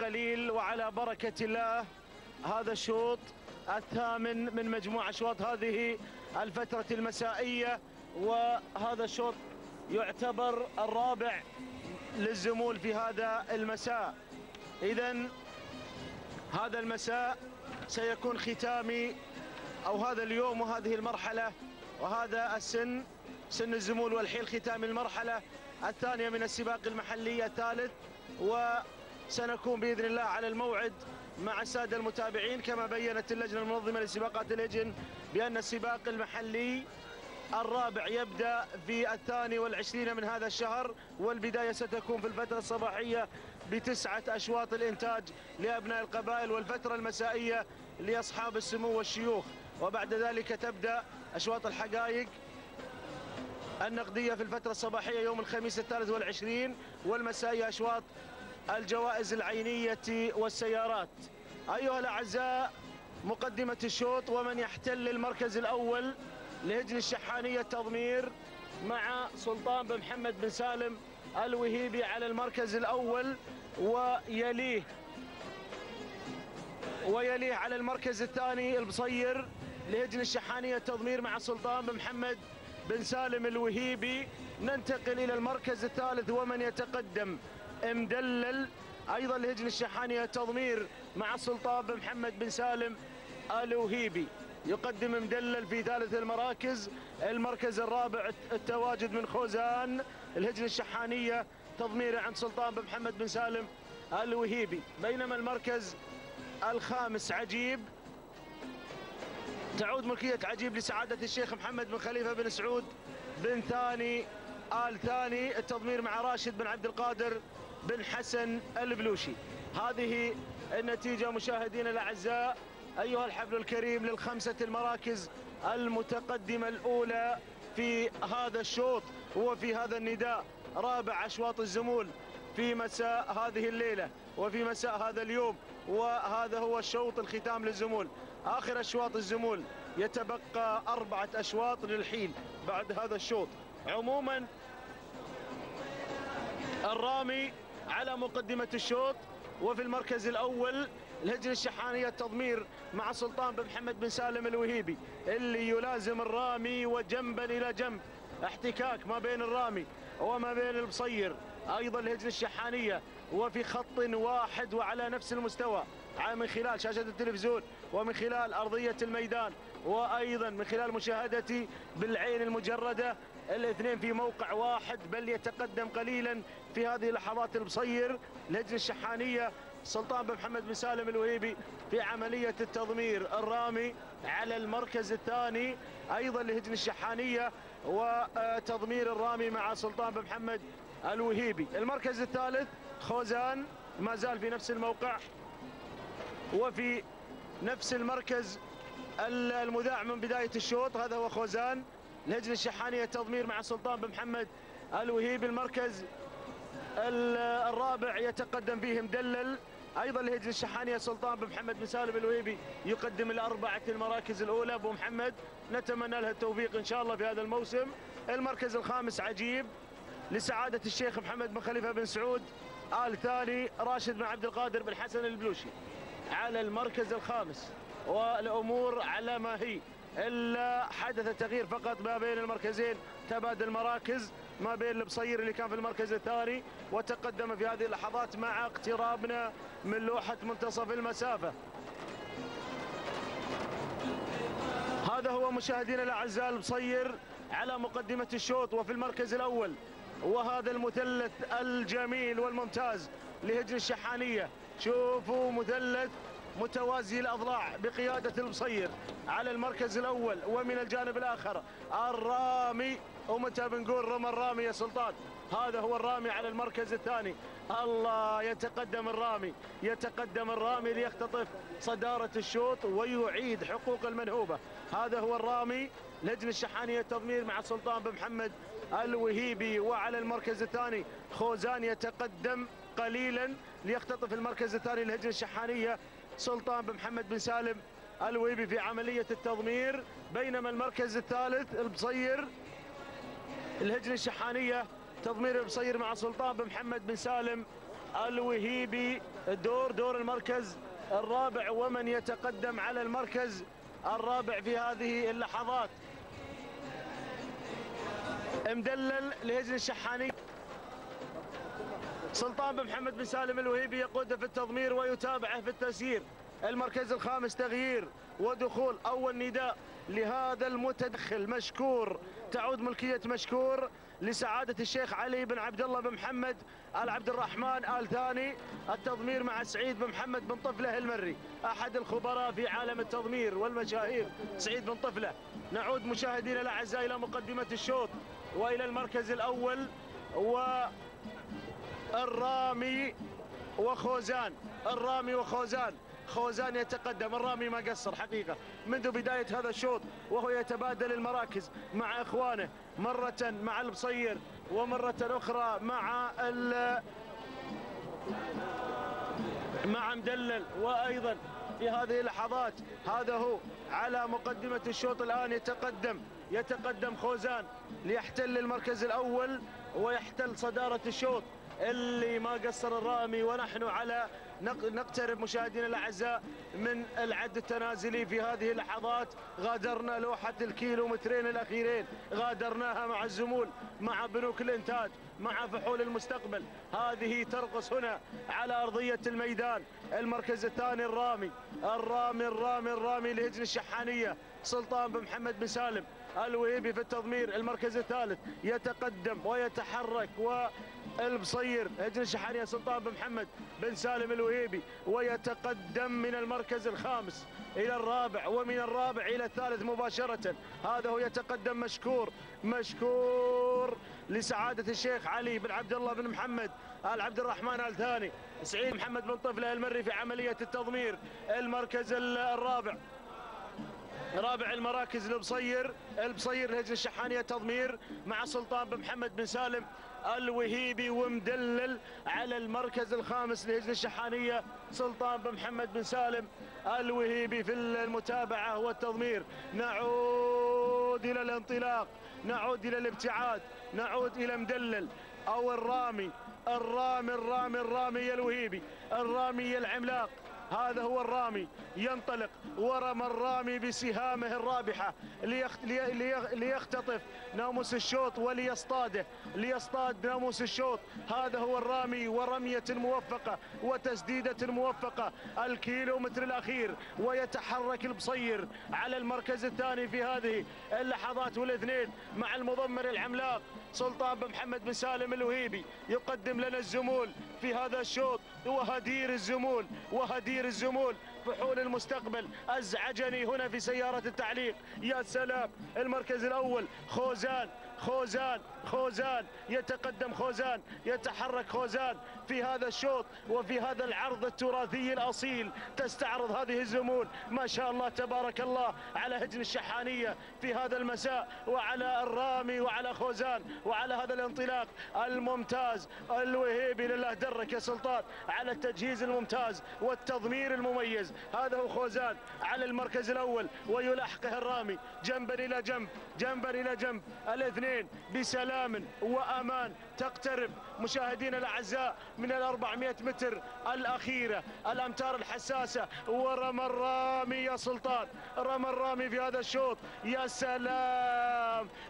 قليل وعلى بركة الله. هذا الشوط الثامن من مجموع أشواط هذه الفترة المسائية وهذا الشوط يعتبر الرابع للزمول في هذا المساء. إذا هذا المساء سيكون ختامي أو هذا اليوم وهذه المرحلة وهذا السن سن الزمول والحيل ختام المرحلة الثانية من السباق المحلي الثالث وسنكون بإذن الله على الموعد مع السادة المتابعين كما بينت اللجنة المنظمة لسباقات الهجن بأن السباق المحلي الرابع يبدأ في الثاني والعشرين من هذا الشهر والبداية ستكون في الفترة الصباحية بتسعة أشواط الإنتاج لأبناء القبائل والفترة المسائية لأصحاب السمو والشيوخ. وبعد ذلك تبدأ أشواط الحقائق النقدية في الفترة الصباحية يوم الخميس الثالث والعشرين والمسائية أشواط الجوائز العينية والسيارات. أيها الأعزاء مقدمة الشوط ومن يحتل المركز الأول لهجن الشحانية التضمير مع سلطان بن محمد بن سالم الوهيبي على المركز الأول ويليه. ويليه على المركز الثاني البصير لهجن الشحانية التضمير مع سلطان بن محمد بن سالم الوهيبي. ننتقل إلى المركز الثالث ومن يتقدم. مدلل. أيضا لهجن الشحانية التضمير مع سلطان بن محمد بن سالم الوهيبي. يقدم مدلل في ثالث المراكز. المركز الرابع التواجد من خوزان. الهجن الشحانية تضميره عند سلطان بن محمد بن سالم الوهيبي. بينما المركز الخامس عجيب. تعود ملكية عجيب لسعادة الشيخ محمد بن خليفة بن سعود بن ثاني آل ثاني. التضمير مع راشد بن عبد القادر. بن حسن البلوشي. هذه النتيجة مشاهدينا الأعزاء أيها الحفل الكريم للخمسة المراكز المتقدمة الأولى في هذا الشوط وفي هذا النداء. رابع أشواط الزمول في مساء هذه الليلة وفي مساء هذا اليوم وهذا هو الشوط الختام للزمول. آخر أشواط الزمول يتبقى أربعة أشواط للحيل بعد هذا الشوط. عموما الرامي على مقدمة الشوط وفي المركز الأول الهجن الشحانية التضمير مع سلطان بن محمد بن سالم الوهيبي اللي يلازم الرامي وجنبا إلى جنب. احتكاك ما بين الرامي وما بين البصير. أيضا الهجن الشحانية وفي خط واحد وعلى نفس المستوى. من خلال شاشة التلفزيون ومن خلال أرضية الميدان. وأيضا من خلال مشاهدتي بالعين المجردة الاثنين في موقع واحد بل يتقدم قليلا في هذه اللحظات البصير. لجنة الشحانية سلطان بن محمد بن سالم الوهيبي في عملية التضمير. الرامي على المركز الثاني أيضا لهجن الشحانية وتضمير الرامي مع سلطان بن محمد الوهيبي. المركز الثالث خوزان ما زال في نفس الموقع وفي نفس المركز المذاع من بداية الشوط. هذا هو خوزان. لجنة الشحانية التضمير مع سلطان بن محمد الوهيبي المركز الرابع يتقدم فيه مدلل أيضا لهجن الشحانية سلطان بن محمد بن سالم الوهيبي يقدم الأربعة المراكز الأولى. أبو محمد نتمنى له التوفيق إن شاء الله في هذا الموسم. المركز الخامس عجيب لسعادة الشيخ محمد بن خليفة بن سعود. آل ثاني راشد بن عبد القادر بن حسن البلوشي. على المركز الخامس والأمور على ما هي. إلا حدث تغيير فقط ما بين المركزين تبادل مراكز ما بين البصير اللي كان في المركز الثاني وتقدم في هذه اللحظات مع اقترابنا من لوحة منتصف المسافة. هذا هو مشاهدينا الأعزاء البصير على مقدمة الشوط وفي المركز الأول. وهذا المثلث الجميل والممتاز لهجن الشحانية. شوفوا مثلث متوازي الأضلاع بقيادة البصير على المركز الأول ومن الجانب الآخر. الرامي ومتى بنقول رمى الرامي يا سلطان؟ هذا هو الرامي على المركز الثاني. الله يتقدم الرامي يتقدم الرامي ليختطف صدارة الشوط ويعيد حقوق المنهوبة. هذا هو الرامي لجنة الشحانية التضمير مع سلطان بن محمد الوهيبي. وعلى المركز الثاني خوزان يتقدم قليلا ليختطف المركز الثاني لهجنة الشحانية سلطان بن محمد بن سالم الويبي في عملية التضمير بينما المركز الثالث البصير الهجن الشحانية تضمير البصير مع سلطان بن محمد بن سالم الوهيبي. دور دور المركز الرابع ومن يتقدم على المركز الرابع في هذه اللحظات. مدلل لهجن الشحاني سلطان بن محمد بن سالم الوهيبي يقود في التضمير ويتابعه في التسيير. المركز الخامس تغيير ودخول أول نداء لهذا المتدخل مشكور. تعود ملكية مشكور لسعادة الشيخ علي بن عبد الله بن محمد آل عبد الرحمن آل ثاني. التضمير مع سعيد بن محمد بن طفلة المري. أحد الخبراء في عالم التضمير والمشاهير سعيد بن طفلة. نعود مشاهدينا الأعزاء إلى مقدمة الشوط وإلى المركز الأول والرامي وخوزان. الرامي وخوزان. خوزان يتقدم. الرامي ما قصر حقيقة. منذ بداية هذا الشوط وهو يتبادل المراكز مع إخوانه مرة مع البصير ومرة أخرى مع مع مدلل. وأيضا في هذه اللحظات هذا هو على مقدمة الشوط الآن يتقدم. يتقدم خوزان ليحتل المركز الأول ويحتل صدارة الشوط. اللي ما قصر الرامي ونحن على نقترب مشاهدينا الأعزاء من العد التنازلي في هذه اللحظات. غادرنا لوحة الكيلومترين الأخيرين. غادرناها مع الزمول مع بنوك الانتاج مع فحول المستقبل. هذه ترقص هنا على أرضية الميدان المركز الثاني الرامي. الرامي الرامي الرامي لهجن الشحانية. سلطان بن محمد بن سالم الوهيبي في التضمير المركز الثالث. يتقدم ويتحرك و البصير هجن الشحانية سلطان بن محمد بن سالم الوهيبي ويتقدم من المركز الخامس إلى الرابع ومن الرابع إلى الثالث مباشرة. هذا هو يتقدم مشكور مشكور لسعادة الشيخ علي بن عبد الله بن محمد آل عبد الرحمن آل ثاني. سعيد محمد بن طفله المري في عملية التضمير المركز الرابع. رابع المراكز البصير البصير الهجن الشحانية تضمير مع سلطان بن محمد بن سالم الوهيبي ومدلل على المركز الخامس لهجن الشحانية سلطان بن محمد بن سالم الوهيبي في المتابعة والتضمير نعود إلى الانطلاق نعود إلى الابتعاد نعود إلى مدلل أو الرامي الرامي الرامي الرامي الوهيبي الرامي العملاق. هذا هو الرامي ينطلق ورمى الرامي بسهامه الرابحة ليختطف ناموس الشوط وليصطاده ليصطاد ناموس الشوط. هذا هو الرامي ورمية موفقة وتسديدة موفقة الكيلومتر الأخير ويتحرك البصير على المركز الثاني في هذه اللحظات والاثنين مع المضمر العملاق. سلطان بن محمد بن سالم الوهيبي يقدم لنا الزمول في هذا الشوط وهدير الزمول وهدير الزمول. فحول المستقبل أزعجني هنا في سيارة التعليق. يا سلام المركز الأول خوزان خوزان. خوزان يتقدم خوزان يتحرك خوزان في هذا الشوط وفي هذا العرض التراثي الأصيل. تستعرض هذه الزمون ما شاء الله تبارك الله على هجن الشحانية في هذا المساء وعلى الرامي وعلى خوزان وعلى هذا الانطلاق. الممتاز الوهيبي لله درك يا سلطان على التجهيز الممتاز والتضمير المميز. هذا هو خوزان على المركز الأول ويلاحقه الرامي. جنبا إلى جنب جنبا إلى جنب. الاثنين بسلام. وأمان تقترب مشاهدينا الأعزاء من ال 400 متر الأخيرة الأمتار الحساسة ورمى الرامي يا سلطان رمى الرامي في هذا الشوط يا سلام!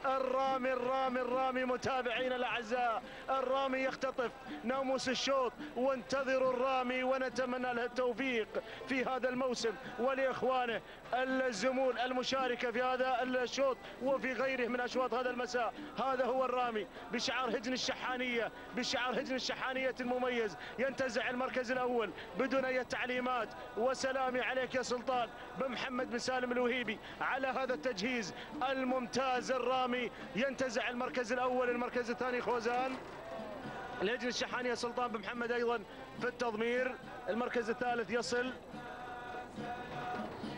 الرامي الرامي الرامي متابعينا الأعزاء. الرامي يختطف ناموس الشوط. وانتظروا الرامي ونتمنى له التوفيق في هذا الموسم. ولإخوانه الزمول المشاركة في هذا الشوط وفي غيره من أشواط هذا المساء. هذا هو الرامي بشعار هجن الشحانية بشعار هجن الشحانية المميز. ينتزع المركز الأول بدون أي تعليمات. وسلامي عليك يا سلطان. بمحمد بن سالم الوهيبي على هذا التجهيز الممتاز الرامي ينتزع المركز الأول المركز الثاني خوزان. الهجن الشحانية سلطان بن محمد أيضا في التضمير. المركز الثالث يصل.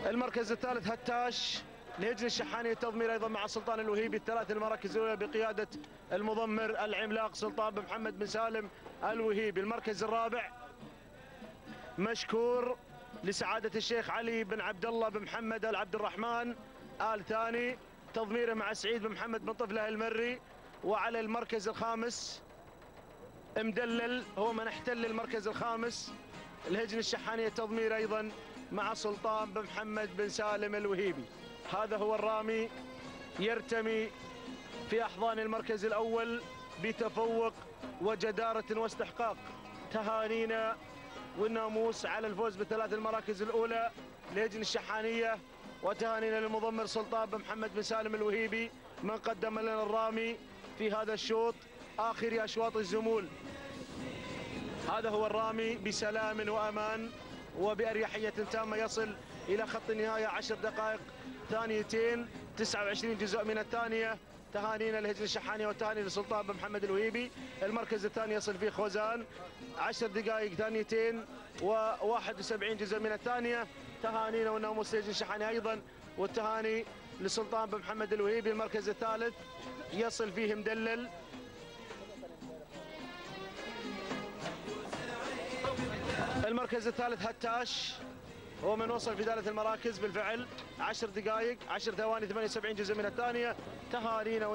المركز الثالث هتاش. لهجن الشحاني التضمير أيضا مع سلطان الوهيبي. الثلاث المراكز الأولى بقيادة المضمر العملاق سلطان بن محمد بن سالم الوهيبي. المركز الرابع مشكور لسعادة الشيخ علي بن عبد الله بن محمد العبد الرحمن. آل ثاني تضميره مع سعيد بن محمد بن طفله المري وعلى المركز الخامس مدلل هو من احتل المركز الخامس الهجن الشحانية التضمير أيضا مع سلطان بن محمد بن سالم الوهيبي. هذا هو الرامي يرتمي في أحضان المركز الأول بتفوق وجدارة واستحقاق تهانينا والناموس على الفوز بثلاث المراكز الأولى لهجن الشحانية وتهانينا للمضمر سلطان بن محمد بن سالم الوهيبي من قدم لنا الرامي في هذا الشوط. آخر أشواط الزمول. هذا هو الرامي بسلام وأمان وبأريحية تامة يصل إلى خط النهاية عشر دقائق ثانيتين. 29 جزء من الثانية. تهانينا لهجن الشحاني وتهاني لسلطان بن محمد الوهيبي. المركز الثاني يصل فيه خوزان. 10 دقائق ثانيتين و71 جزء من الثانية. تهانينا والناموس لهجن الشحاني أيضا والتهاني لسلطان بن محمد الوهيبي المركز الثالث يصل فيه مدلل. المركز الثالث هتاش هو من وصل في ثالث المراكز بالفعل. 10 دقائق 10 ثواني 78 جزء من الثانية. تهانينا